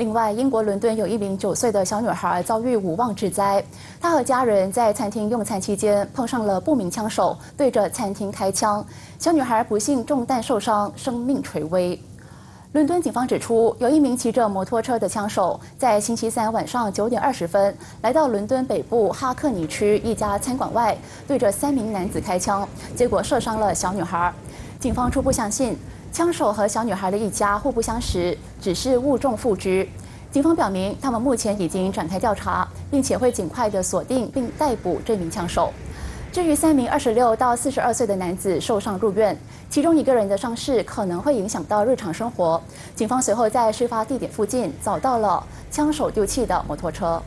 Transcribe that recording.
另外，英国伦敦有一名九岁的小女孩遭遇无妄之灾。她和家人在餐厅用餐期间碰上了不明枪手，对着餐厅开枪。小女孩不幸中弹受伤，生命垂危。伦敦警方指出，有一名骑着摩托车的枪手在星期三晚上九点二十分来到伦敦北部哈克尼区一家餐馆外，对着三名男子开枪，结果射伤了小女孩。警方初步相信。枪手和小女孩的一家互不相识，只是误中副狙。警方表明，他们目前已经展开调查，并且会尽快的锁定并逮捕这名枪手。至于三名二十六到四十二岁的男子受伤入院，其中一个人的伤势可能会影响到日常生活。警方随后在事发地点附近找到了枪手丢弃的摩托车。